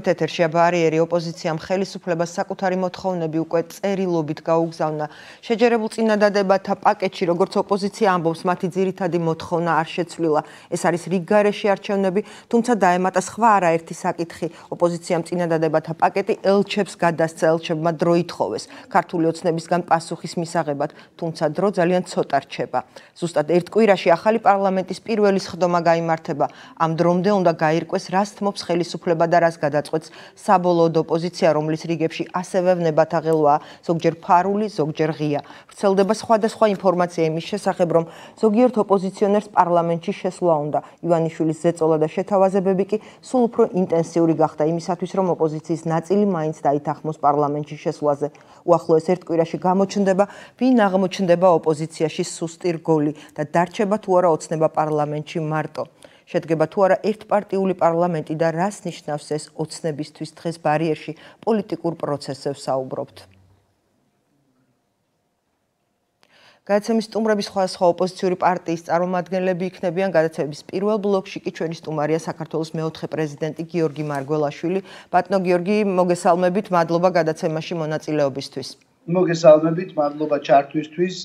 მოგესალმებით ეთერშია ბარიერი ოპოზიციამ ხელისუფლებას საკუთარი მოთხოვნები უკვე წერილობით გაუგზავნა. შეჯერებულ წინადადებათა პაკეტში როგორც ოპოზიცია ამბობს მათი ძირითადი მოთხოვნა არ შეცვლილა. ეს არის რიგგარეში არჩევნები თუმცა დაემატა სხვა არაერთი საკითხი. ოპოზიციამ წინადადებათა პაკეტი ელჩებს გადასცა ელჩებმა დრო ითხოვეს. ქართული ოცნებისგან პასუხის მისაღებად თუმცა დრო ძალიან ცოტა რჩება. ზუსტად ერთ კვირაში ახალი პარლამენტის პირველი სხდომა გამართება ამ დრომდე უნდა გაირკვეს რას თმობს ხელისუფლება და რას გადაწყვეტს საბოლოო ოპოზიცია, რომლის რიგებში ასევე ვნებათაღელვა, ზოგჯერ ფარული, ზოგჯერ ღია. ვრცელდება სხვადასხვა ინფორმაცია იმის შესახებ, რომ ზოგიერთ ოპოზიციონერს პარლამენტში შესვლა უნდა. ივანიშვილის ზეწოლა და შეთავაზებები კი სულ უფრო ინტენსიური გახდა იმისათვის, რომ ოპოზიციის ნაწილი მაინც დაითანხმოს პარლამენტში შესვლაზე. უახლოეს ერთ კვირაში გამოჩნდება, ვინ აღმოჩნდება ოპოზიციაში სუსტი რგოლი და დარჩება თუ არა ოცნება პარლამენტში მარტო. შედგება თუ არა ერთპარტიული პარლამენტი და რას ნიშნავს ეს ოცნებისთვის დღეს ბარიერში პოლიტიკურ პროცესებს საუბრობთ. გადაცემის სტუმრების სხვა სხვა ოპოზიციური პარტიის წარმომადგენლები იქნებიან გადაცემის პირველ ბლოკში კი ჩვენი სტუმარია საქართველოს მეოთხე პრეზიდენტი გიორგი მარგველაშვილი. ბატონო გიორგი, მოგესალმებით, მადლობა გადაცემაში მონაწილეობისთვის. მოგესალმებით, მადლობა ჩართვისთვის.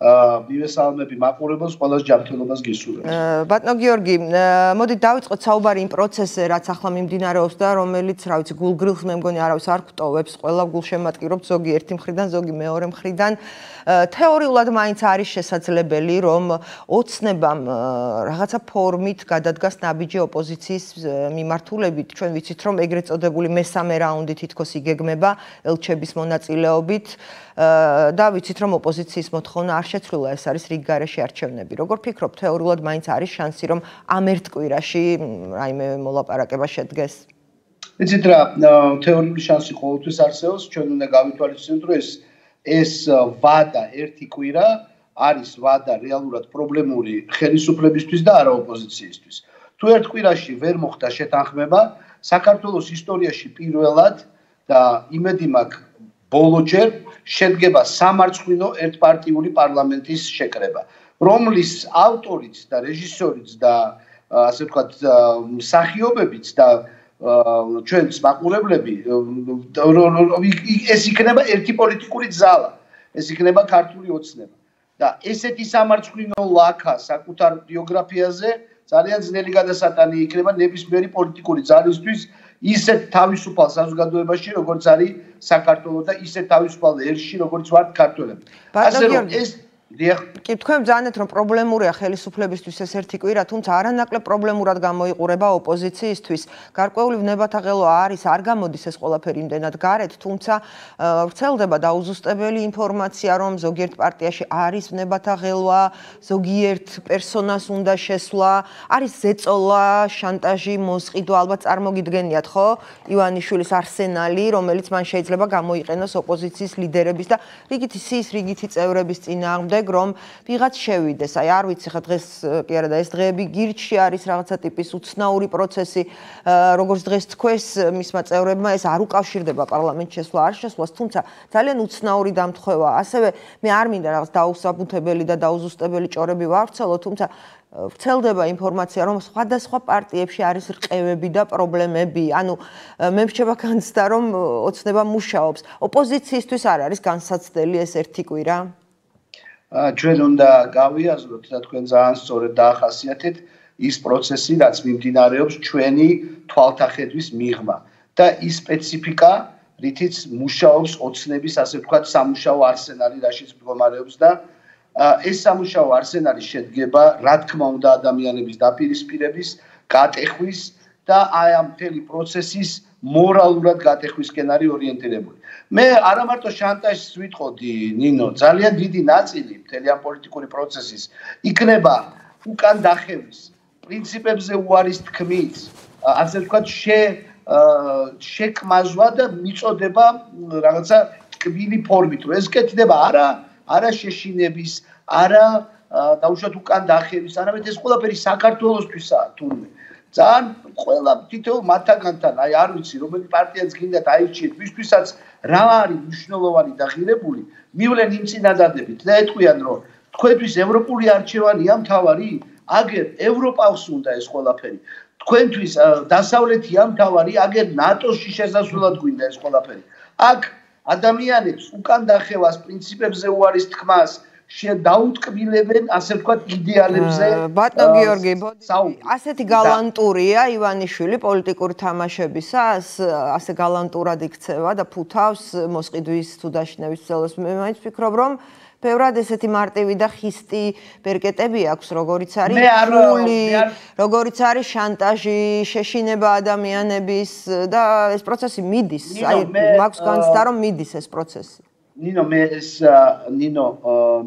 მივესალმები მაყურებელს ყველას ჯანმრთელობას გისურვებთ. ბატონო გიორგი, მოდი დავიწყოთ საუბარი იმ პროცესზე, რაც ახლა მიმდინარეობს და რომელიც, რა ვიცი, გულგრილს მე მგონი არავის არ გვტოვებს, ყველა გულშემატკივრობთ ზოგი ერთი მხრიდან, ზოგი მეორე მხრიდან. თეორიულად მაინც არის შესაძლებელი, რომ ოცნებამ რაღაცა ფორმით გადადგას ნაბიჯი ოპოზიციის მიმართულებით. ჩვენ ვიცით, რომ ეგრეთ წოდებული მესამე რაუნდი თითქოს იგეგმება ელჩების მონაწილეობით და ვიცით, რომ ოპოზიციის მოთხოვნა არ შეცვლილა ეს არის რიგგარეში არჩევნები. როგორ ფიქრობ, თეორიულად მაინც არის შანსი, რომ ამ ერთ კვირაში რაიმე მოლაპარაკება შედგეს? იცით რა, თეორიული შანსი ყოველთვის არსებობს, ჩვენ უნდა გავითვალისწინოთ, რომ ეს ეს ვადა ერთი კვირა არის ვადა რეალურად პრობლემური ხელისუფლებისთვის და არა ოპოზიციისთვის. თუ ერთ კვირაში ვერ მოხდა შეთანხმება, საქართველოს ისტორიაში პირველად და იმედი მაქვს ბოლოჯერ შედგება სამარცხვინო ერთპარტიული პარლამენტის შეკრება, რომლის ავტორიც და რეჟისორიც და ასე ვთქვათ მსახიობებიც და ჩვენს მაყურებლები ეს იქნება ერთი პოლიტიკური ძალა, ეს იქნება ქართული ოცნება. და ესეთი სამარცხვინო ლაკა საკუთარ ბიოგრაფიაზე ძალიან ძნელი გადასატანი იქნება ნებისმიერი პოლიტიკური ძალისთვის ისეთ თავისუფალ საზოგადოებაში როგორც არის საქართველოს და ისეთ თავისუფალ ერში როგორც ვართ ქართველები. ასე რომ ეს კი თქვენ ძანეთ რომ პრობლემურია ხელისუფლებისთვის ეს ერთი კვირა, თუმცა არანაკლებ პრობლემურად გამოიყურება ოპოზიციისთვის. გარკვეული ვნებათაღელო არის, არ გამოდის ეს ყველაფერი იმდენად გარეთ, თუმცა ვრცელდება დაუზუსტებელი ინფორმაცია, რომ ზოგიერთ პარტიაში არის ვნებათაღელვა, ზოგიერთ პერსონას უნდა შესვლა, არის ზეწოლა, შანტაჟი, მოსყიდვა, ალბათ წარმოგიდგენიათ, ხო? ივანიშვილის არსენალი, რომელიც მან შეიძლება გამოიყენოს ოპოზიციის ლიდერების და რიგითი სის, რიგითი წევრების წინააღმდეგ ეგ რომ ვიღაც შევიდეს. აი არ ვიცი ხა დღეს კი არა და ეს დღეები გირჩი არის რაღაცა ტიპის უცნაური პროცესი. როგორც დღეს თქვეს მისმა წევრებმა ეს არ უკავშირდება პარლამენტში შესვლა არ შესვლას, თუმცა ძალიან უცნაური დამთხევა. ასევე მე არ მინდა რაღაც დაუსაბუთებელი და დაუზუსტებელი ჭორები ვავრცელო, თუმცა ვრცელდება ინფორმაცია, რომ სხვადასხვა პარტიებში არის რყევები და პრობლემები. ანუ მე მრჩება განცდა, რომ ოცნება მუშაობს. ოპოზიციისთვის არ არის განსაცდელი ეს ერთი კვირა? ჩვენ უნდა გავიაზროთ და თქვენ ძალიან სწორად დაახასიათეთ ის პროცესი, რაც მიმდინარეობს ჩვენი თვალთახედვის მიღმა და ის სპეციფიკა, რითიც მუშაობს ოცნების, ასე ვთქვათ, სამუშაო არსენალი, რაშიც მდგომარეობს და ეს სამუშაო არსენალი შედგება, რა თქმა უნდა, ადამიანების დაპირისპირების, გატეხვის და აი ამ მთელი პროცესის მორალურად გატეხვისკენ არის ორიენტირებული. მე არა მარტო შანტაჟს ვიტყოდი ნინო, ძალიან დიდი ნაწილი მთელი ამ პოლიტიკური პროცესის იქნება უკან დახევის პრინციპებზე უარის თქმით, ასე ვთქვათ, შე შეკმაზვა და მიწოდება რაღაცა ტკბილი ფორმით, რომ ეს კეთდება არა არა შეშინების, არა დაუშვათ უკან დახევის, არამედ ეს ყველაფერი საქართველოსთვისაა თურმე. ძალიან ყველა თითოეულ მათაგანთან, აი არ ვიცი, რომელი პარტიაც გინდათ აირჩიეთ, ვისთვისაც რა არის მნიშვნელოვანი და ღირებული, მივლენ იმ წინადადებით და ეთქვიან, რომ თქვენთვის ევროპული არჩევანია მთავარი, აგერ ევროპავს უნდა ეს ყველაფერი. თქვენთვის დასავლეთი ამ თავარი აგერ ნატოში შესასვლელად გვინდა ეს ყველაფერი. აქ ადამიანებს უკან დახევას პრინციპებზე უარის თქმას შედაუტკბილებენ ასე ვთქვათ იდეალებზე ბატონო გიორგი ასეთი გალანტურია ივანიშვილი პოლიტიკური თამაშებისას ასე გალანტურად იქცევა და ფუთავს მოსყიდვის თუ დაშინების ცელს მე მაინც ვფიქრობ რომ ბევრად ესეთი მარტივი და ხისტი ბერკეტები აქვს, როგორიც არის ფული, როგორიც არის შანტაჟი, შეშინება ადამიანების და ეს პროცესი მიდის. აი, მაქვს განცდა რომ მიდის ეს პროცესი. ნინო მე ეს ნინო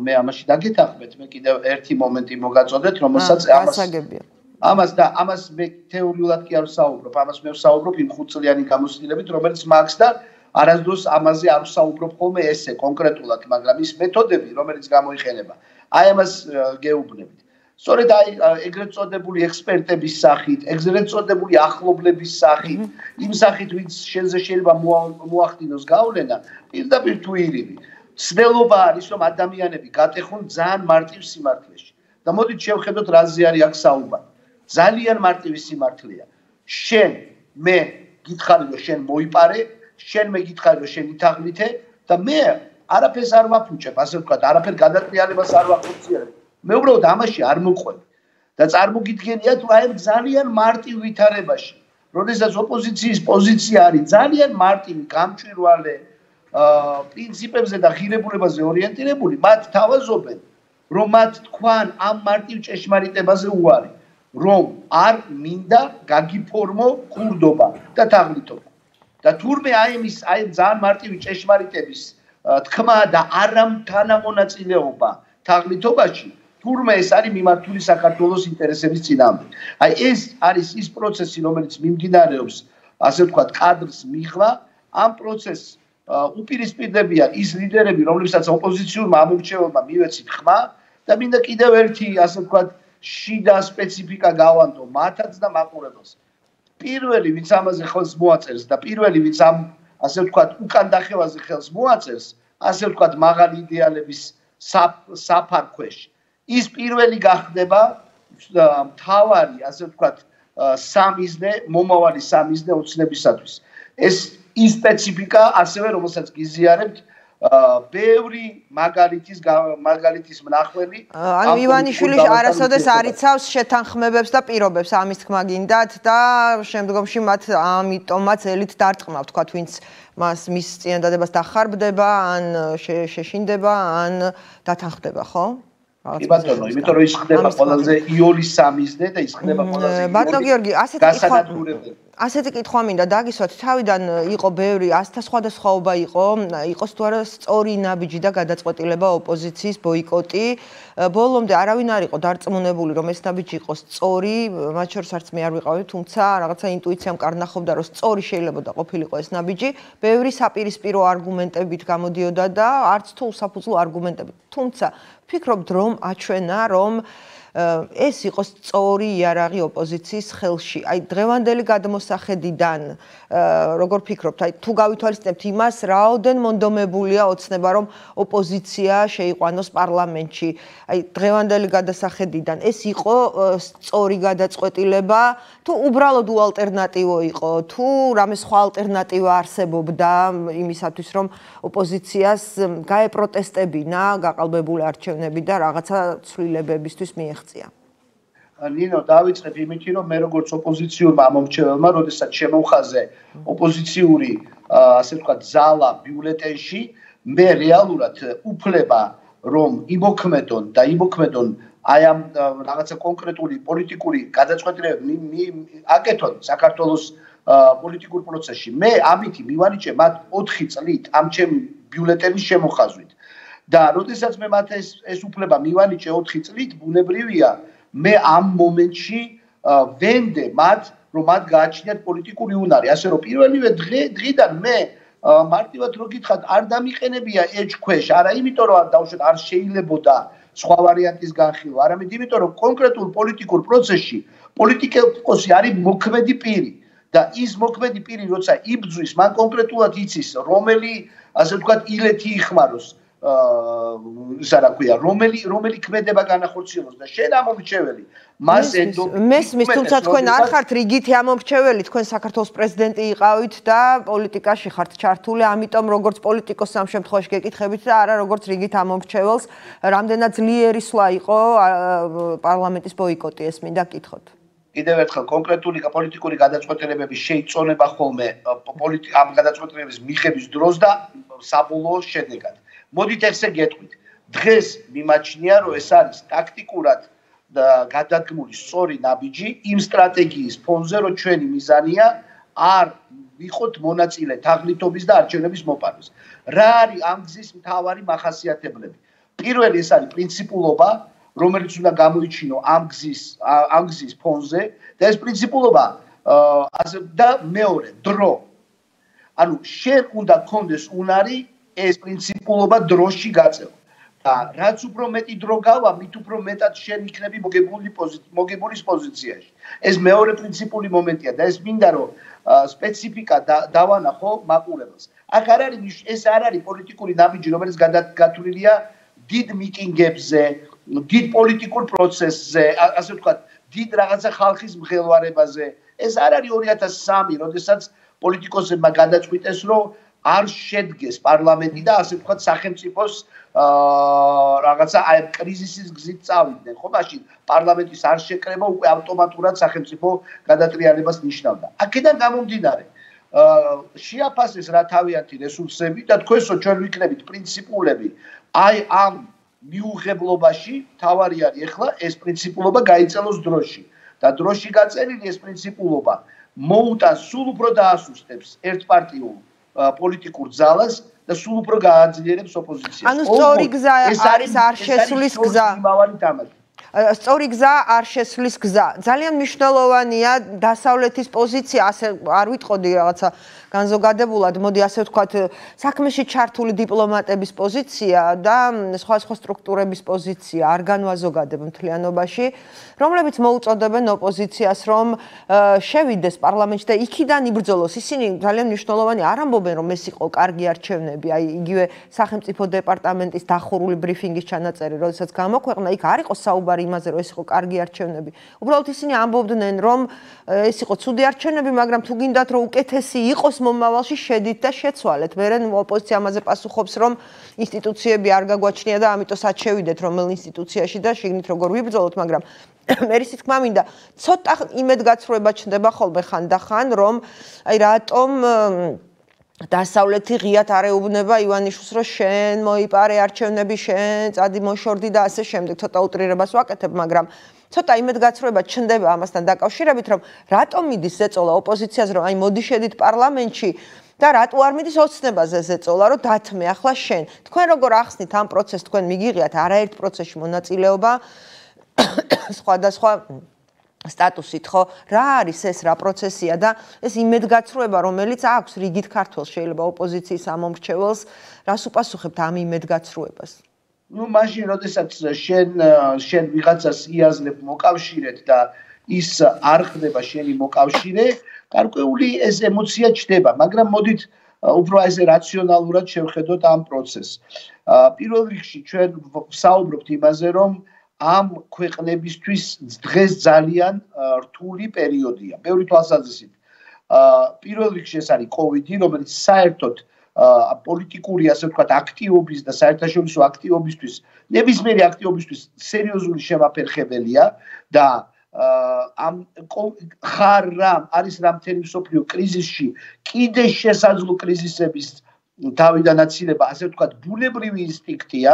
მე ამაში დაგეთახმეთ, მე კიდევ ერთი მომენტი მოგაწოდეთ, რომელსაც ამას ამას და ამას მე თეორიულად კი არ ვსაუბრობ, ამას მე ვსაუბრობ იმ ხუთწლიანი გამოცდილებით, რომელიც მაქვს და არასდროს ამაზე არ ვსაუბრობ ხოლმე ესე კონკრეტულად, მაგრამ ის მეთოდები, რომელიც გამოიყენება, აი ამას გეუბნებით. სწორედ აი ეგრეთ წოდებული ექსპერტების სახით, ეგრეთ წოდებული ახლობლების სახით, იმ სახით, ვინც შენზე შეიძლება მოახდინოს გავლენა, პირდაპირ თუ ირიბი. ცდელობა არის, რომ ადამიანები გატეხონ ძალიან მარტივ სიმართლეში. და მოდით შევხედოთ რაზე არის აქ საუბარი. ძალიან მარტივი სიმართლეა. შენ მე გითხარი რომ შენ მოიპარე შენ მეკითხარი რომ შენ ითაღლითე და მე არაფერს არ ვაფუჭებ, ასე ვთქვათ, არაფერ გადატრიალებას არ ვახორციელებ. მე უბრალოდ ამაში არ მოყვები. და წარმოგიდგენია თუ აი ძალიან მარტივ ვითარებაში, როდესაც ოპოზიციის პოზიცია არის ძალიან მარტივი, გამჭვირვალე, პრინციპებზე და ღირებულებაზე ორიენტირებული, მათ თავაზობენ, რომ მათ თქვან ამ მარტივ ჭეშმარიტებაზე უარი, რომ არ მინდა გაგიფორმო ქურდობა და თაღლითობა. და თურმე აი ის აი ძალიან მარტივი ჭეშმარიტების თქმა და არამთანამონაწილეობა თაღლითობაში თურმე ეს არის მიმართული საქართველოს ინტერესების წინამდე. აი ეს არის ის პროცესი, რომელიც მიმდინარეობს, ასე ვთქვათ, კადრს მიღვა, ამ პროცესს უპირისპირდებიან ის ლიდერები, რომლებსაც ოპოზიციურმა ამორჩეულმა მივეცით ხმა და მინდა კიდევ ერთი, ასე ვთქვათ, შიდა სპეციფიკა გავანტო მათაც და მაყურებელს. პირველი ვინც ამაზე ხელს მოაწერს და პირველი ვინც ამ ასე ვთქვათ უკან დახევაზე ხელს მოაწერს ასე ვთქვათ მაღალი იდეალების საფარქვეშ ის პირველი გახდება მთავარი ასე ვთქვათ სამიზნე მომავალი სამიზნე ოცნებისათვის. ეს ის სპეციფიკა ასევე რომელსაც გიზიარებთ ბევრი მაგალითის მაგალითის მნახველი ანუ ივანიშვილი არასოდეს არიცავს შეთანხმებებს და პირობებს. ამის თქმა გინდათ და შემდგომში მათ ამიტომაც ელით დარტყმა თქვა ვინც მას მის წინადადებას დახარბდება ან შეშინდება ან დათანხმდება ხო? კი ბატონო, იმიტომ რომ ის ხდება ყველაზე იოლის სამიზნე და ის ხდება ყველაზე ბატონო გიორგი, ასეთი კითხვა ასეთი კითხვა მინდა დაგისვათ, თავიდან იყო ბევრი ასთა სხვადასხვაობა იყო, იყოს თუ არა სწორი ნაბიჯი და გადაწყვეტილება ოპოზიციის ბოიკოტი. ბოლომდე არავინ არ იყო დარწმუნებული, რომ ეს ნაბიჯი იყოს სწორი, მათ შორის არც მე არ ვიყავი, თუმცა რაღაცა ინტუიციამ კარნახობდა, რომ სწორი შეიძლება და ყოფილიყო ეს ნაბიჯი. ბევრი საპირისპირო არგუმენტებით გამოდიოდა და არც თუ უსაფუძვლო არგუმენტებით. თუმცა ვფიქრობ, რომ აჩვენა, რომ ეს იყოს სწორი იარაღი ოპოზიციის ხელში. აი დღევანდელი გადმოსახედიდან როგორ ფიქრობთ? აი თუ გავითვალისწინებთ იმას, რაოდენ მონდომებულია ოცნება, რომ ოპოზიცია შეიყვანოს პარლამენტში. აი დღევანდელი გადასახედიდან ეს იყო სწორი გადაწყვეტილება, თუ უბრალოდ უალტერნატივო იყო, თუ რამე სხვა ალტერნატივა არსებობდა იმისათვის, რომ ოპოზიციას გაეპროტესტებინა გაყალბებული არჩევნები და რაღაცა ცვლილებებისთვის მიეხ მიღწია. ნინო, დავიწყებ იმით, რომ მე როგორც ოპოზიციურმა მომრჩეველმა, როდესაც შემოვხაზე ოპოზიციური, ასე ვთქვათ, ზალა ბიულეტენში, მე რეალურად უფლება რომ იმოქმედონ და იმოქმედონ აი ამ რაღაცა კონკრეტული პოლიტიკური გადაწყვეტილებები აკეთონ საქართველოს პოლიტიკურ პროცესში. მე ამითი მივანიჭე მათ 4 წლით ამ ჩემ ბიულეტენის შემოხაზვით. და როდესაც მე მათ ეს ეს უფლება მივანიჭე 4 წლით, ბუნებრივია, მე ამ მომენტში ვენდე მათ, რომ მათ გააჩნიათ პოლიტიკური უნარი, ასე რომ პირველივე დღე დღიდან მე მარტივად რო გითხათ, არ დამიყენებია ეჭქვეშ, არა იმიტომ რომ არ დავშოთ, არ შეიძლებოდა სხვა ვარიანტის განხილვა, არამედ იმიტომ რომ კონკრეტულ პოლიტიკურ პროცესში პოლიტიკოსი არის მოქმედი პირი. და ის მოქმედი პირი როცა იბძვის, მან კონკრეტულად იცის, რომელი ასე ვთქვათ, ილეთი იხმაროს ის არა ქვია რომელი რომელი ქმედება განახორციელოს და შენ ამომრჩეველი მას ედო მესმის თუმცა თქვენ არ ხართ რიგითი ამომრჩეველი თქვენ საქართველოს პრეზიდენტი იყავით და პოლიტიკაში ხართ ჩართული ამიტომ როგორც პოლიტიკოს ამ შემთხვევაში გეკითხებით და არა როგორც რიგით ამომრჩეველს რამდენად ძლიერი სვლა იყო პარლამენტის ბოიკოტი ეს მინდა კითხოთ კიდევ ერთხელ კონკრეტული პოლიტიკური გადაწყვეტილებების შეიწონება ხოლმე პოლიტიკ ამ გადაწყვეტილებების მიღების დროს და საბოლოო შედეგად. მოდით ესე გეტყვით. დღეს მიმაჩნია, რომ ეს არის ტაქტიკურად და გადადგმული სწორი ნაბიჯი იმ სტრატეგიის ფონზე, რომ ჩვენი მიზანია არ ვიყოთ მონაწილე თაღლითობის და არჩევნების მოპარვის. რა არის ამ გზის მთავარი მახასიათებლები? პირველი ეს არის პრინციპულობა, რომელიც უნდა გამოიჩინო ამ გზის ამ გზის ფონზე და ეს პრინციპულობა ასე და მეორე დრო ანუ შენ უნდა გქონდეს უნარი ეს პრინციპულობა დროში გაწევა. და რაც უფრო მეტი დრო გავა მით უფრო მეტად შენ იქნები მოგებული პოზიციაში მოგებულის პოზიციაში. ეს მეორე პრინციპული მომენტია და ეს მინდა რომ სპეციფიკა დავანახო მაყურებელს. აქ არ არის ეს არ არის პოლიტიკური ნაბიჯი რომელიც გადაგათვლილია დიდ მიტინგებზე დიდ პოლიტიკურ პროცესზე, ასე ვთქვათ, დიდ რაღაცა ხალხის მღელვარებაზე. ეს არ არის 2003, როდესაც პოლიტიკოსებმა გადაწყვიტეს, რომ არ შედგეს პარლამენტი და ასე ვთქვათ, სახელმწიფოს აა რაღაცა აი კრიზისის გზით წავიდნენ. ხო, მაშინ პარლამენტის არ შეკრება უკვე ავტომატურად სახელმწიფო გადატრიალებას ნიშნავდა. აქედან გამომდინარე, აა შეაფასეს რა თავიანთი რესურსები და თქვენსო ჩვენ ვიქნებით პრინციპულები აი ამ მიუღებლობაში თავარი არის ახლა ეს პრინციპულობა გაიწელოს დროში და დროში გაწერილი ეს პრინციპულობა მოუტანს სულ უფრო დაასუსტებს ერთპარტიულ პოლიტიკურ ძალას და სულ უფრო გააძლიერებს ოპოზიციას. ანუ სწორი გზა არის არ შესulis გზა. იმავალი თამაში. სწორი გზა არ შესulis გზა. ძალიან მნიშვნელოვანია დასავლეთის პოზიცია, ასე არ ვიტყოდი რაღაცა განზოგადებულად, მოდი ასე ვთქვათ, საქმეში ჩართული დიპლომატების პოზიცია და სხვა სხვა სტრუქტურების პოზიცია არ განვაზოგადებ მთლიანობაში, რომლებიც მოუწოდებენ ოპოზიციას, რომ შევიდეს პარლამენტში და იქიდან იბრძოლოს. ისინი ძალიან მნიშვნელოვანი არ ამბობენ, რომ ეს იყო კარგი არჩევნები, აი იგივე სახელმწიფო დეპარტამენტის დახურული ბრიფინგის ჩანაწერი, როდესაც გამოქვეყნა, იქ არ იყო საუბარი იმაზე, რომ ეს იყო კარგი არჩევნები. უბრალოდ ისინი ამბობდნენ, რომ ეს იყო ცუდი არჩევნები, მაგრამ თუ გინდათ, რომ უკეთესი იყოს მომავალში შედით და შეცვალეთ. მე რენ ოპოზიცია ამაზე პასუხობს, რომ ინსტიტუციები არ გაგვაჩნია და ამიტომ საჩევიდეთ რომელ ინსტიტუციაში და შეგნით როგორ ვიბრძოლოთ, მაგრამ მერისი თქმა მინდა, ცოტა იმედგაცრუება ჩნდება ხოლმე ხანდახან, რომ აი რატომ დასავლეთი ღიათ არეუბნება ივანიშვილს, რომ შენ მოიპარე არჩევნები, შენ წადი მოშორდი და ასე შემდეგ, ცოტა უტრირებას ვაკეთებ, მაგრამ ცოტა იმედგაცრუება ჩნდება ამასთან დაკავშირებით, რომ რატომ მიდის ზეწოლა ოპოზიციაზე, რომ აი მოდი შედით პარლამენტში და რატო არ მიდის ოცნებაზე ზეწოლა, რომ დათმე ახლა შენ. თქვენ როგორ ახსნით ამ პროცესს, თქვენ მიგიღიათ არაერთ პროცესში მონაწილეობა? სხვადასხვა სტატუსით ხო რა არის ეს რა პროცესია და ეს იმედგაცრუება რომელიც აქვს რიგით ქართველს შეიძლება ოპოზიციის ამომრჩეველს რას უპასუხებთ ამ იმედგაცრუებას? Ну მაშინ როდესაც э, შენ э, შენ ვიღაცას იაზლებ მოკავშირეთ და ის არ ხდება შენი მოკავშირე გარკვეული ეს ემოცია ჩდება მაგრამ მოდით э, უფრო ესე რაციონალურად შევხედოთ ამ პროცესს. პირველ რიგში ჩვენ საუბრობთ იმაზე რომ აა ამ ქვეყნებისთვის დღეს ძალიან რთული პერიოდია. ბევრი თვალსაზრისით პირველ რიგში ეს არის კოვიდი რომელიც საერთოდ პოლიტიკური ასე ვთქვათ აქტივობის და საერთაშორისო აქტივობისთვის ნებისმიერი აქტივობისთვის სერიოზული შემაფერხებელია და ამ ხარ რამ არის რამთელი სოფლიო კრიზისში კიდე შესაძლო კრიზისების დავიდანაცილება ასე ვთქვათ ბუნებრივი ინსტინქტია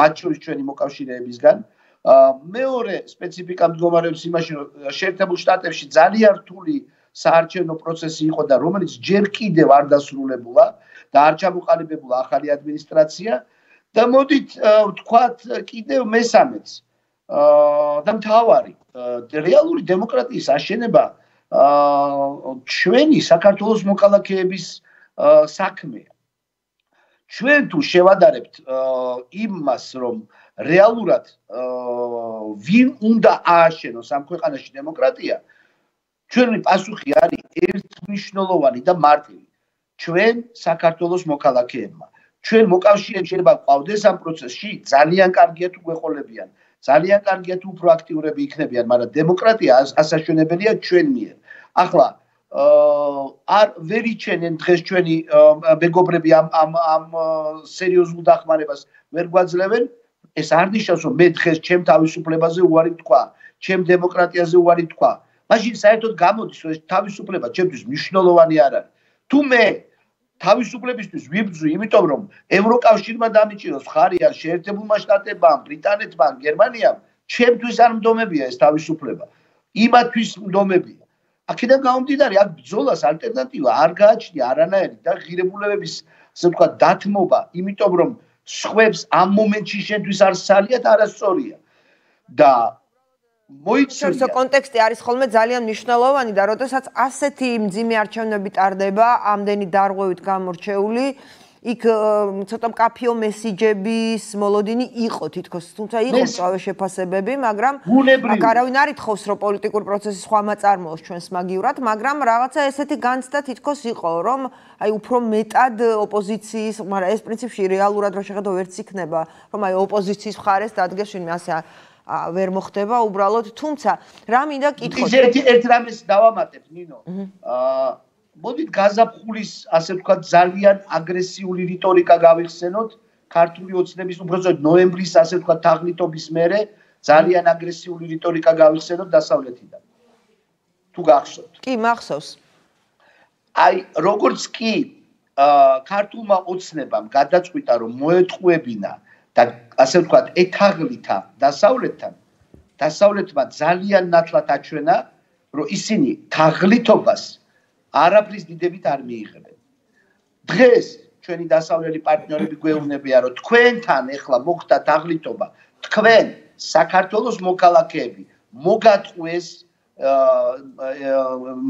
მათ შორის ჩვენი მოკავშირეებისგან მეორე სპეციფიკა მდგომარეობს იმაში რომ შეერთებულ შტატებში ძალიან რთული საარჩევნო პროცესი იყო და რომელიც ჯერ კიდევ არ დასრულებულა და არ ჩამოყალიბებულა ახალი ადმინისტრაცია და მოდით ვთქვათ კიდევ მესამეც და მთავარი რეალური დემოკრატიის აშენება ჩვენი საქართველოს მოკალაქეების საქმეა. ჩვენ თუ შევადარებთ იმას რომ რეალურად ვინ უნდა ააშენოს ამ ქვეყანაში დემოკრატია ჩვენი პასუხი არის ერთმნიშვნელოვანი და მარტივი ჩვენ საქართველოს მოქალაქეებმა ჩვენ მოკავშირეები შეიძლება ყავდეს ამ პროცესში, ძალიან კარგია თუ გვეყოლებიან. ძალიან კარგია თუ პროაქტიურები იქნებიან, მაგრამ დემოკრატია ასაშენებელია ჩვენ მიერ. ახლა არ ვერიჩენენ დღეს ჩვენი მეგობრები ამ ამ ამ სერიოზულ დახმარებას ვერ გვაძლევენ ეს არ ნიშნავს რომ მე დღეს ჩემ თავისუფლებაზე უარი თქვა ჩემ დემოკრატიაზე უარი თქვა. მაშინ საერთოდ გამოდის რომ ეს თავისუფლება ჩემთვის მნიშვნელოვანი არ არის. თუ მე თავისუფლებისთვის ვიბძვი იმიტომ რომ ევროკავშირმა დამიჭიროს ხარია შეერთებულმა შტატებმა ბრიტანეთმა გერმანიამ ჩემთვის არ მდომებია ეს თავისუფლება. იმათვის მდომებია. აქედან გამომდინარე აქ ბრძოლას ალტერნატივა არ გააჩნია არანაირი და ღირებულებების ასე ვთქვა დათმობა იმიტომ რომ სხვებს ამ მომენტში შენთვის არ სალიათ არასწორია. და მოიცნო კონტექსტი არის ხოლმე ძალიან მნიშვნელოვანი და როდესაც ასეთი მძიმე არჩევნები ტარდება ამდენი დარღვევით გამორჩეული იქ ცოტა მკაფიო მესიჯების მოლოდინი იყო თითქოს, თუმცა იყო სწავე შეფასებები, მაგრამ აქ არავინ არ ითხოვს, რომ პოლიტიკურ პროცესის სხვა მაწარმოოს ჩვენს მაგივრად, მაგრამ რაღაცა ესეთი განცდა თითქოს იყო, რომ აი უფრო მეტად ოპოზიციის, მაგრამ ეს პრინციპში რეალურად რო შეხედო ვერც იქნება, რომ აი ოპოზიციის მხარეს დადგეს ვინმე ასე ვერ მოხდება უბრალოდ, თუმცა რა მინდა კითხოთ. ის ერთი ერთ რამეს დავამატებ, ნინო. აა მოდით გაზაფხულის ასე ვთქვათ ძალიან აგრესიული რიტორიკა გავიხსენოთ ქართული ოცნების უბრალოდ ნოემბრის ასე ვთქვათ თაღლითობის მერე ძალიან აგრესიული რიტორიკა გავიხსენოთ დასავლეთიდან. თუ გახსოვთ. კი მახსოვს. აი როგორც კი აა ქართულმა ოცნებამ გადაწყვიტა რომ მოეთყუებინა და ასე ვთქვათ ეთაღლითა დასავლეთთან დასავლეთმა ძალიან ნათლად აჩვენა რომ ისინი თაღლითობას არაფრის დიდებით არ მიიღებენ. დღეს ჩვენი დასავლელი პარტნიორები გვეუბნებიან, რომ თქვენთან ახლა მოხდა დაღლიტობა, თქვენ საქართველოს მოქალაქეები მოგატყუეს,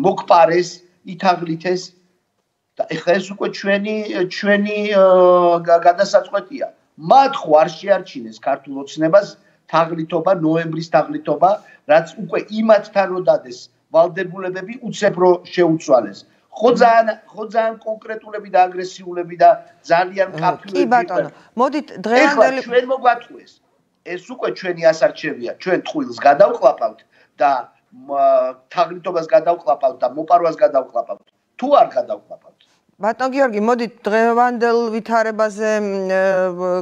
მოგპარეს, ითაღლითეს და ახლა ეს უკვე ჩვენი ჩვენი გადასაწყვეტია. მათ ხო არ შეარჩინეს ქართულ ოცნებას თაღლითობა, ნოემბრის თაღლითობა, რაც უკვე იმათთან რო დადეს ვალდებულებები უცებრო შეუცვალეს. ხო ძალიან ხო ძალიან კონკრეტულები და აგრესიულები და ძალიან კაფილები. კი ბატონო, მოდით დღევანდელი ჩვენ მოგვაწყვეს. ეს უკვე ჩვენი ასარჩევია. ჩვენ ტყუილს გადავყლაპავთ და თაღლითობას გადავყლაპავთ და მოპარვას გადავყლაპავთ. თუ არ გადავყლაპავთ ბატონ გიორგი, მოდი დღევანდელ ვითარებაზე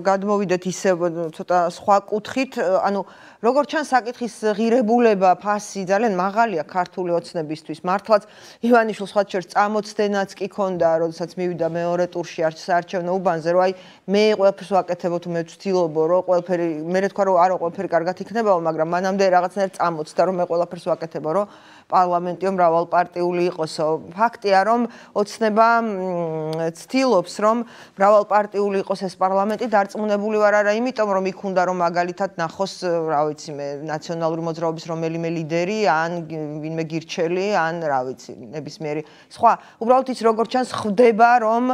გადმოვიდეთ ისე ცოტა სხვა კუთხით, ანუ როგორც ჩან საკითხის ღირებულება ფასი ძალიან მაღალია ქართული ოცნებისთვის. მართლაც ივანიშვილ სხვა შორს წამოცდენაც კი ქონდა, როდესაც მივიდა მეორე ტურში არჩევნო უბანზე, რომ აი მე ყველაფერს ვაკეთებო თუ მე ვცდილობო, რომ ყველაფერი მე რა თქვა რომ არა ყველაფერი კარგად იქნებაო, მაგრამ მანამდე რაღაცნაირად წამოცდა, რომ მე ყველაფერს ვაკეთებო, რომ პარლამენტიო მრავალპარტიული იყოსო. ფაქტია, რომ ოცნება ცდილობს, რომ მრავალპარტიული იყოს ეს პარლამენტი, დარწმუნებული ვარ არა იმიტომ, რომ იქ უნდა რომ მაგალითად ნახოს, რა ვიცი მე, ნაციონალური მოძრაობის რომელიმე ლიდერი, ან ვინმე გირჩელი, ან რა ვიცი, ნებისმიერი. სხვა, უბრალოდ ის როგორ ჩანს ხდება, რომ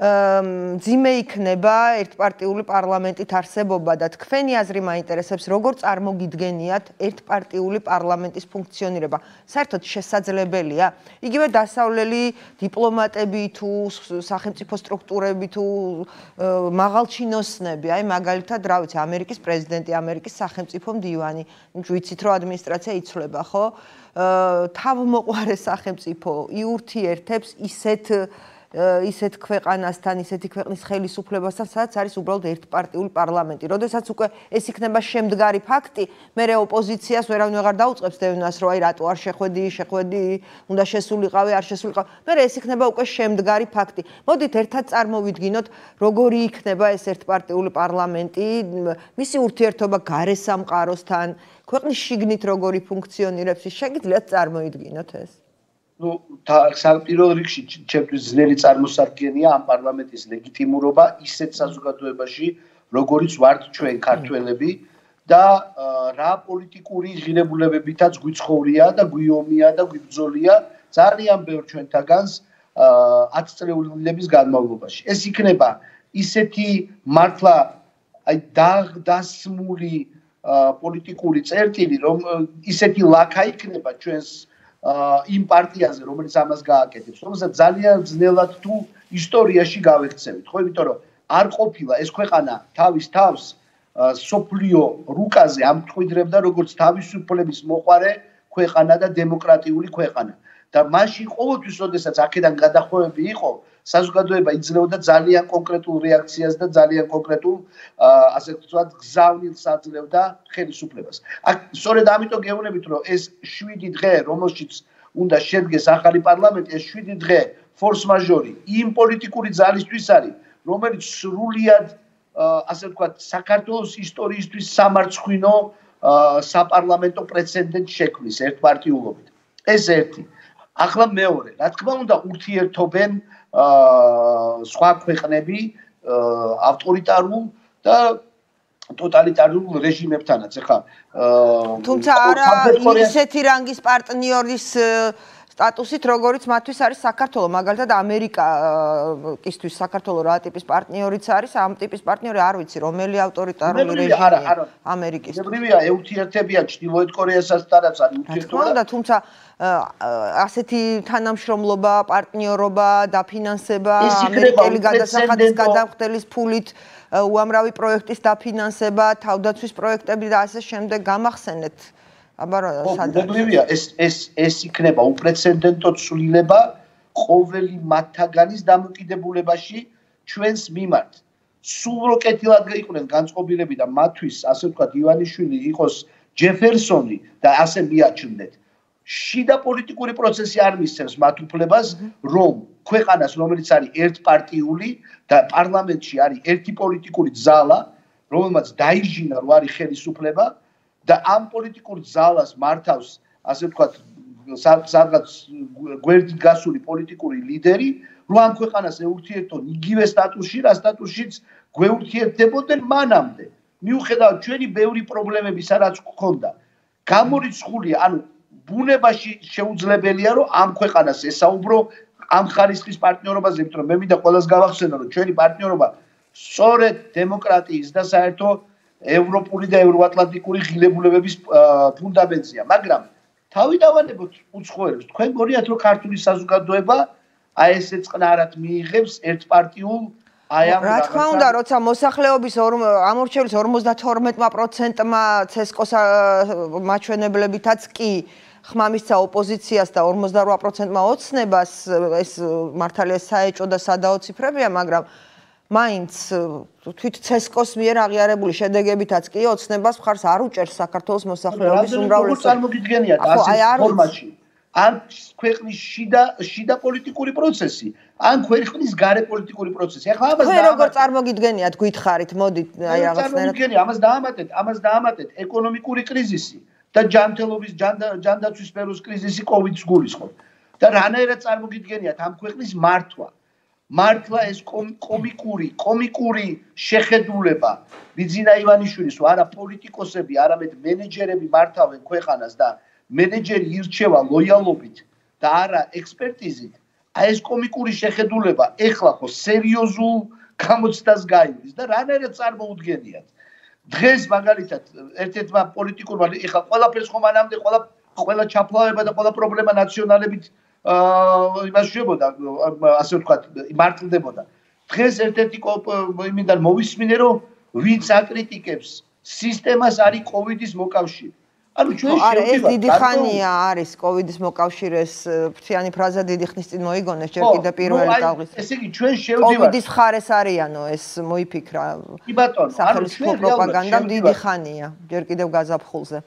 ძიმე იქნება ერთპარტიული პარლამენტით არსებობა და თქვენი აზრი მაინტერესებს როგორ წარმოგიდგენიათ ერთპარტიული პარლამენტის ფუნქციონირება? საერთოდ შესაძლებელია. იგივე დასავლელი დიპლომატები თუ სახელმწიფო სტრუქტურები თუ მაღალჩინოსნები აი მაგალითად რა ვიცი ამერიკის პრეზიდენტი ამერიკის სახელმწიფო მდივანი. ვიცით რომ ადმინისტრაცია იცვლება ხო? თავმოყარე სახელმწიფო იურთიერთებს ისეთ ისეთ ქვეყანასთან, ისეთი ქვეყნის ხელისუფლებასთან, სადაც არის უბრალოდ ერთპარტიული პარლამენტი. როდესაც უკვე ეს იქნება შემდგარი ფაქტი, მე რე ოპოზიციას ვერავინ ვეღარ დაუწყებს დევნას, რომ აი რატო არ შეხვედი, შეხვედი, უნდა შესულიყავი, არ შესულიყავი. მე რე ეს იქნება უკვე შემდგარი ფაქტი. მოდით ერთად წარმოვიდგინოთ, როგორი იქნება ეს ერთპარტიული პარლამენტი, მისი ურთიერთობა გარესამყაროსთან, ქვეყნის შიგნით როგორი ფუნქციონირებს, შეგიძლიათ წარმოიდგინოთ ეს? Ну პირველ რიგში ჩემთვის ძნელი წარმოსადგენია ამ პარლამენტის ლეგიტიმურობა ისეთ საზოგადოებაში როგორიც ვართ ჩვენ ქართველები და რა პოლიტიკური ღირებულებებითაც გვიცხოვრია და გვიომია და გვიბძოლია ძალიან ბევრ ჩვენთაგანს 10 წლეულების განმავლობაში. ეს იქნება ისეთი მართლა აი დაღდასმული პოლიტიკური წერტილი რომ ისეთი ლაქა იქნება ჩვენს იმ პარტიაზე, რომელიც ამას გააკეთებს, რომელსაც ძალიან ძნელად თუ ისტორიაში გავექცევით, ხო, იმიტომ რომ არ ყოფილა ეს ქვეყანა თავის თავს სოფლიო რუკაზე ამტყვიდრებდა როგორც თავისუფლების მოყარე ქვეყანა და დემოკრატიული ქვეყანა. და მაშინ ყოველთვის შესაძაც აქედან გადახვევები იყო საზოგადოება იძლეოდა ძალიან კონკრეტულ რეაქციას და ძალიან კონკრეტულ ასე ვთქვათ გზავნილს აძლევდა ხელისუფლებას. აქ სწორედ ამიტომ გეუბნებით რომ ეს 7 დღე რომელშიც უნდა შედგეს ახალი პარლამენტი ეს 7 დღე ფორს მაჟორი იმ პოლიტიკური ძალისთვის არის რომელიც სრულიად ასე ვთქვათ საქართველოს ისტორიისთვის სამარცხვინო საპარლამენტო პრეცედენტ შექმნის ერთპარტიულობით. ეს ერთი. ახლა მეორე, რა თქმა უნდა, ურთიერთობენ აა სხვა ქვეყნები ავტორიტარულ და ტოტალიტარულ რეჟიმებთანაც. აა თუმცა არა ისეთი რანგის პარტნიორის სტატუსით, როგორიც მათთვის არის საქართველო, მაგალითად ამერიკაისთვის საქართველო რა ტიპის პარტნიორიც არის, ამ ტიპის პარტნიორი არ ვიცი, რომელი ავტორიტარული რეჟიმია. ამერიკის. ნებრივია ეუთიერთებიან ჩtildeოეთ კორეასაც თარაც არის უთიერთობა. თუმცა თუმცა ასეთი თანამშრომლობა, პარტნიორობა, დაფინანსება, ამერიკელი გადასახადის გადახდელის ფულით უამრავი პროექტის დაფინანსება, თავდაცვის პროექტები და ასე შემდეგ გამახსენეთ. აბა სადაგლივია ეს ეს ეს იქნება უპრეცედენტო ცვლილება ყოველი მათაგანის დამოკიდებულებაში ჩვენს მიმართ. სულ როკეტილად გაიყვნენ განწყობილები და მათთვის ასე ვთქვათ ივანიშვილი იყოს ჯეფერსონი და ასე მიაჩნდეთ. შიდა პოლიტიკური პროცესი არ მისცემს მათ უფლებას, რომ ქვეყანას, რომელიც არის ერთპარტიული და პარლამენტში არის ერთი პოლიტიკური ძალა, რომელმაც დაიჟინა რო არის ხელისუფლება, და ამ პოლიტიკურ ძალას მართავს ასე ვთქვათ სადღაც გვერდით გასული პოლიტიკური ლიდერი რომ ამ ქვეყანას ეურთიერთონ იგივე სტატუსში რა სტატუსშიც გვეურთიერთებოდნენ მანამდე. მიუხედავად ჩვენი ბევრი პრობლემების რაც გქონდა გამორიცხულია ანუ ბუნებაში შეუძლებელია რომ ამ ქვეყანას ესაუბრო ამ ხარისხის პარტნიორობაზე იმიტომ რომ მე მინდა ყველას გავახსენო რომ ჩვენი პარტნიორობა სწორედ დემოკრატიის და საერთოდ ევროპული და ევროატლანტიკური ღირებულებების ფუნდამენტია, მაგრამ თავი დავანებოთ უცხოელებს. თქვენ გონიათ რომ ქართული საზოგადოება აი ესე წყნარად მიიღებს ერთპარტიულ აი ამ რა თქმა უნდა, როცა მოსახლეობის ამორჩევლის 52%-მა ცესკოს მაჩვენებლებითაც კი ხმამისცა ოპოზიციას და 48%-მა ოცნებას ეს მართალია საეჭო და სადაო ციფრებია, მაგრამ მაინც თვით ცესკოს მიერ აღიარებული შედეგებითაც კი ოცნებას მხარს არ უჭერს საქართველოს მოსახლეობის უმრავლესობა. წარმოგიდგენიათ ასე ფორმაში. ან ქვეყნის შიდა შიდა პოლიტიკური პროცესი, ან ქვეყნის გარე პოლიტიკური პროცესი. ახლა ამას და როგორ წარმოგიდგენიათ გითხარით, მოდით აი რაღაცნაირად. წარმოგიდგენი, ამას დაამატეთ, ამას დაამატეთ ეკონომიკური კრიზისი და ჯანმრთელობის ჯანდაცვის სფეროს კრიზისი COVID-ს გულისხმობ. და რანაირად წარმოგიდგენიათ ამ ქვეყნის მართვა? მართლა ეს კომიკური კომიკური შეხედულება. ბიძინა ივანიშვილის არა პოლიტიკოსები არამედ მენეჯერები მართავენ ქვეყანას და მენეჯერი ირჩევა ლოიალობით და არა ექსპერტიზით. აი ეს კომიკური შეხედულება ეხლა ხო სერიოზულ გამოცდას გაივლის და რანაირად წარმოუდგენიათ. დღეს მაგალითად ერთ-ერთმა პოლიტიკურმა ეხლა ყველაფერს ხომ ანამდე ყველა ყველა ჩაფლავება და ყველა პრობლემა ნაციონალებით იმას შვებოდა ასე ვთქვათ მართლდებოდა დღეს ერთ-ერთი იმიდან მოვისმინე რომ ვინც აკრიტიკებს სისტემას არის კოვიდის მოკავშირე. ანუ ჩვენ შევდივართ არა ეს დიდი ხანია არის კოვიდის მოკავშირეს ფრთიანი ფრაზა დიდი ხნის წინ მოიგონეს ჯერ კიდე პირველი ტალღის ესე იგი ჩვენ შევდივართ კოვიდის ხარეს არიანო ეს მოიფიქრა. კი ბატონო ანუ ჩვენ პროპაგანდა დიდი ხანია ჯერ კიდევ გაზაფხულზე.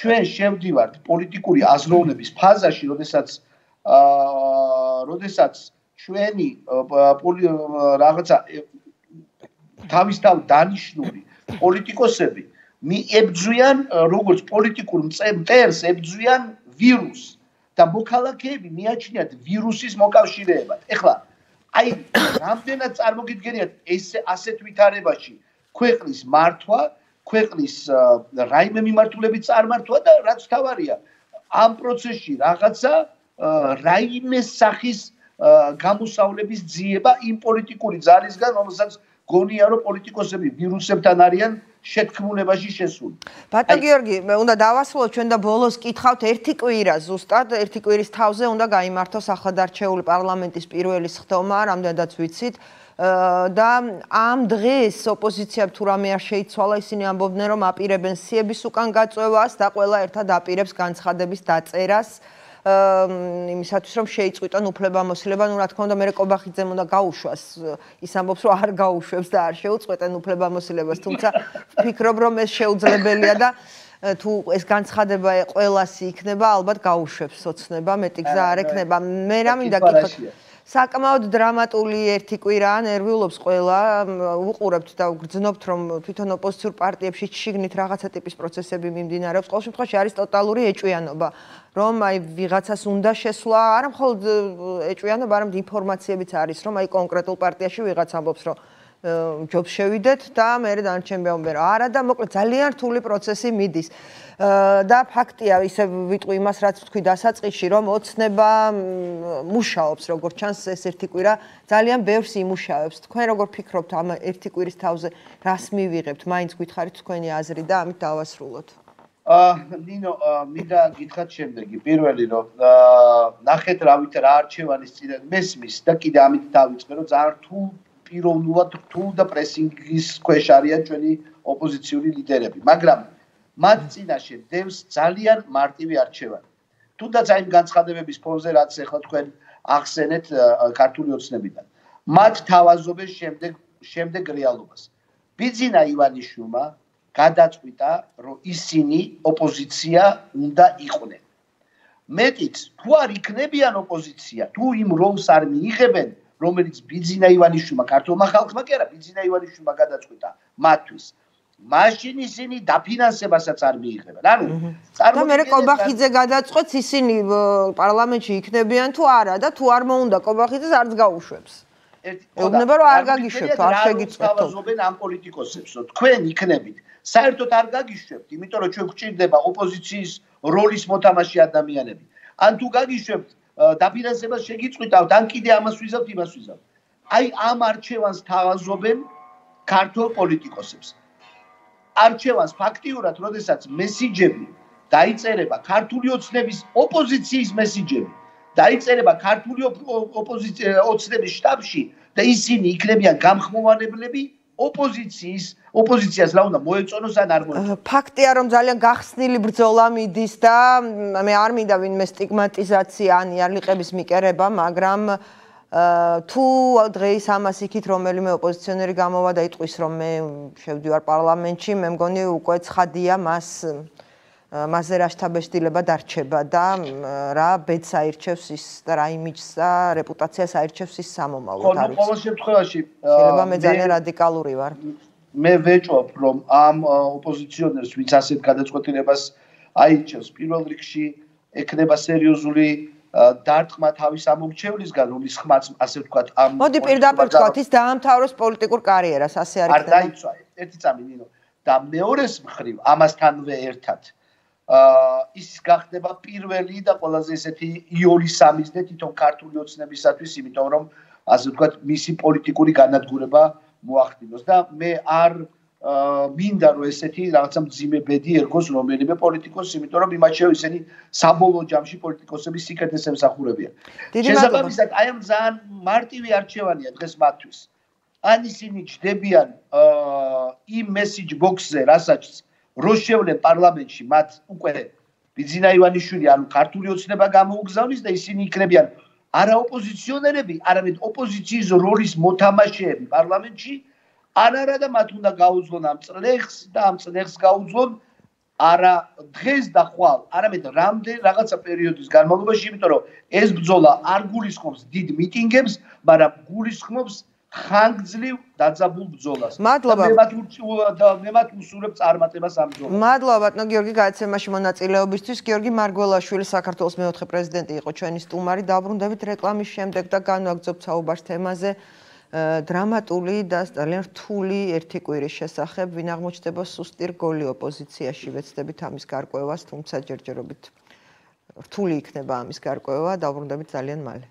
ჩვენ შევდივართ პოლიტიკური აზროვნების ფაზაში როდესაც აა როდესაც ჩვენი რაღაცა თავისთავად დანიშნული პოლიტიკოსები მიებძვიან როგორც პოლიტიკურ მწერს ებძვიან ვირუსს და მოქალაქეები მიაჩნიათ ვირუსის მოკავშირეებად. ეხლა აი რამდენად წარმოგიდგენიათ ეს ასეთ ვითარებაში? ქვეყნის მართვა, ქვეყნის რაიმე მიმართულებით წარმართვა და რაც თავარია. ამ პროცესში რაღაცა რაიმე სახის გამოსავლების ძიება იმ პოლიტიკური ძალისგან, რომელსაც გონია რომ პოლიტიკოსები ვირუსებთან არიან შეთქმულებაში შესული. ბატონ გიორგი, მე უნდა დავასრულოთ ჩვენ და ბოლოს კითხავთ ერთი კვირა ზუსტად, ერთი კვირის თავზე უნდა გამართოს ახალდარჩეული პარლამენტის პირველი სხდომა, რამდენადაც ვიცით. და ამ დღეს ოპოზიციამ თუ რამე არ შეიცვალა, ისინი ამბობდნენ, რომ აპირებენ სიების უკან გაწევას და ყველა ერთად აპირებს განცხადების დაწერას. იმისათვის რომ შეიწყვიტონ უფლებამოსილება, ну, რა თქმა უნდა, მე კობახიძემ უნდა გაუშვას. ის ამბობს, რომ არ გაუშვებს და არ შეუწყვეტენ უფლებამოსილებას, თუმცა ვფიქრობ, რომ ეს შეუძლებელია და თუ ეს განცხადება ყველას იქნება, ალბათ გაუშვებს ოცნება, მეტი გზა არ ექნება. მე რა მინდა გითხოთ? საკმაოდ დრამატული ერთი კვირა ნერვიულობს ყველა. უყურებთ და გრძნობთ, რომ თვითონ ოპოზიციურ პარტიებში შიგნით რაღაცა ტიპის პროცესები მიმდინარეობს. ყოველ შემთხვევაში არის ტოტალური ეჭვიანობა, რომ აი ვიღაცას უნდა შესვლა, არა მხოლოდ ეჭვიანობა, არამედ ინფორმაციებიც არის, რომ აი კონკრეტულ პარტიაში ვიღაც ამბობს, რომ ჯობს შევიდეთ და მე დანარჩენები ამბობენ რა. არა და მოკლედ ძალიან რთული პროცესი მიდის. და ფაქტია ისე ვიტყვი იმას რაც თქვი დასაწყისში რომ ოცნება მუშაობს როგორც ჩანს ეს ერთი კვირა ძალიან ბევრს იმუშავებს. თქვენ როგორ ფიქრობთ ამ ერთი კვირის თავზე რას მივიღებთ? მაინც გითხარით თქვენი აზრი და ამით დავასრულოთ. ა ნინო მინდა გითხრათ შემდეგი. პირველი რომ ნახეთ რა ვით რა არჩევანის წინ მესმის და კიდე ამით დავიწყე რომ ძალიან რთულ პიროვნულად რთულ და პრესინგის ქვეშ არიან ჩვენი ოპოზიციური ლიდერები, მაგრამ მათ წინაშე დევს ძალიან მარტივი არჩევანი. თუნდაც აი განცხადებების ფონზე რაც ახლა თქვენ ახსენეთ ქართული ოცნებიდან. მათ თავაზობენ შემდეგ შემდეგ რეალობას. ბიძინა ივანიშვილმა გადაწყვიტა, რომ ისინი ოპოზიცია უნდა იყვნენ. მეტიც, თუ არ იქნებიან ოპოზიცია, თუ იმ როლს არ მიიღებენ, რომელიც ბიძინა ივანიშვილმა ქართულმა ხალხმა კი არა ბიძინა ივანიშვილმა გადაწყვიტა მათთვის მაშინ ისინი დაფინანსებასაც არ მიიღებენ. ანუ წარმო მე კობახიძე გადაწყვეტს ისინი პარლამენტში იქნებიან თუ არა და თუ არ მოუნდა კობახიძეს არც გაუშვებს. ეუბნება რომ არ გაგიშვებთ, არ შეგიწყვეტთ. თავაზობენ ამ პოლიტიკოსებს, რომ თქვენ იქნებით. საერთოდ არ გაგიშვებთ, იმიტომ რომ ჩვენ გვჭირდება ოპოზიციის როლის მოთამაშე ადამიანები. ან თუ გაგიშვებთ, დაფინანსებას შეგიწყვიტავთ ან კიდე ამას ვიზავთ, იმას ვიზავთ. აი ამ არჩევანს თავაზობენ ქართულ პოლიტიკოსებს. არჩევანს ფაქტიურად, როდესაც მესიჯები დაიწერება ქართული ოცნების ოპოზიციის მესიჯები დაიწერება ქართული ოპოზიციის ოცნების შტაბში და ისინი იქნებიან გამხმოვანებლები ოპოზიციის ოპოზიციას რა უნდა მოეწონოს ან არ მოეწონოს? ფაქტია რომ ძალიან გახსნილი ბრძოლა მიდის და მე არ მინდა ვინმე სტიგმატიზაცია ან იარლიყების მიკერება მაგრამ თუ დღეს ამას იქით რომელიმე ოპოზიციონერი გამოვა და იტყვის რომ მე შევდივარ პარლამენტში მე მგონი უკვე ცხადია მას მასზე რა შთაბეჭდილება დარჩება და რა ბედს აირჩევს ის და რა იმიჯს და რეპუტაციას აირჩევს ის სამომავლოდ არის. ხო, ყოველ შემთხვევაში შეიძლება მე ძალიან რადიკალური ვარ. მე ვეჭვობ, რომ ამ ოპოზიციონერს, ვინც ასეთ გადაწყვეტილებას აირჩევს, პირველ რიგში ექნება სერიოზული დარტყმა თავის ამორჩევლისგან, რომლის ხმაც ასე ვთქვათ, ამ მოდი პირდაპირ ვთქვათ, ის დაამთავროს პოლიტიკურ კარიერას, ასე არის. არ დაიცვა, ერთი წამი ნინო. და მეორეს მხრივ, ამასთანვე ერთად, ის გახდება პირველი და ყველაზე ესეთი იული სამიზნე თვითონ ქართული ოცნებისათვის, იმიტომ რომ ასე ვთქვათ, მისი პოლიტიკური განადგურება მოახდინოს და მე არ მინდა რომ ესეთი რაღაცა მძიმე ბედი ერგოს რომელიმე პოლიტიკოსი, იმიტომ რომ იმათ შეუ ისინი საბოლოო ჯამში პოლიტიკოსების სიკეთეს ემსახურებიან. შესაბამისად, აი ამ ძალიან მარტივი არჩევანია დღეს მათთვის. ან ისინი ჯდებიან აა იმ მესიჯ ბოქსზე, რასაც როშევლენ პარლამენტში მათ უკვე ბიძინა ივანიშვილი ანუ ქართული ოცნება გამოუგზავნის და ისინი იქნებიან არა ოპოზიციონერები, არამედ ოპოზიციის როლის მოთამაშეები პარლამენტში. არა და მათ უნდა გაუძლონ ამ წლეხს და ამ წლეხს გაუძლონ არა დღეს და ხვალ, არამედ რამდენ რაღაცა პერიოდის განმავლობაში, იმიტომ რომ ეს ბრძოლა არ გულისხმობს დიდ მიტინგებს, მაგრამ გულისხმობს ხანგრძლივ დაძაბულ ბრძოლას. მადლობა. მე მათ და მე მათ უსურებ წარმატებას ამ ბრძოლაში. მადლობა ბატონო გიორგი გააცემაში მონაწილეობისთვის. გიორგი მარგველაშვილი საქართველოს მეოთხე პრეზიდენტი იყო ჩვენი სტუმარი. დაბრუნდებით რეკლამის შემდეგ და განვაგრძობთ საუბარს თემაზე. დრამატული და ძალიან რთული ერთი კვირის შესახებ, ვინ აღმოჩნდება სუსტი რგოლი ოპოზიციაში, ვეცდებით ამის გარკვევას, თუმცა ჯერჯერობით რთული იქნება ამის გარკვევა, დაბრუნდებით ძალიან მალე.